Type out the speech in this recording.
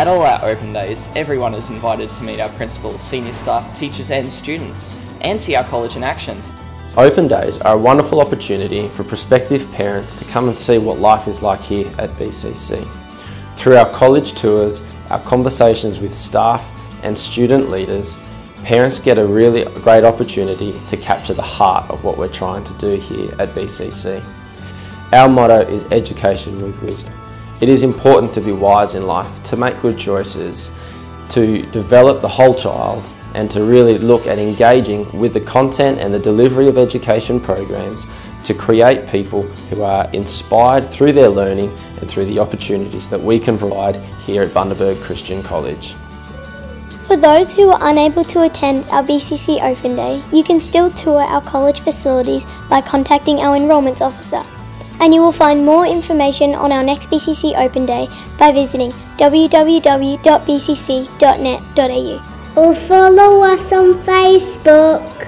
At all our open days, everyone is invited to meet our principals, senior staff, teachers and students, and see our college in action. Open days are a wonderful opportunity for prospective parents to come and see what life is like here at BCC. Through our college tours, our conversations with staff and student leaders, parents get a really great opportunity to capture the heart of what we're trying to do here at BCC. Our motto is education with wisdom. It is important to be wise in life, to make good choices, to develop the whole child and to really look at engaging with the content and the delivery of education programs to create people who are inspired through their learning and through the opportunities that we can provide here at Bundaberg Christian College. For those who are unable to attend our BCC Open Day, you can still tour our college facilities by contacting our enrolments officer. And you will find more information on our next BCC Open Day by visiting www.bcc.net.au or follow us on Facebook.